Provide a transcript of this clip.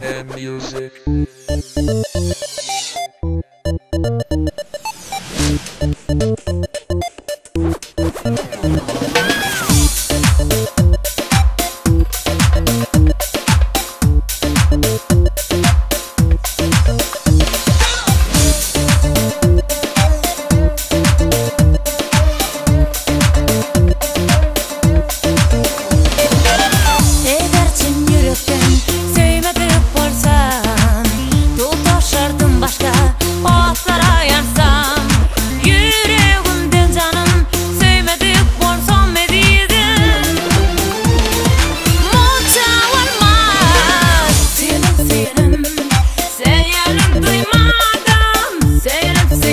and music.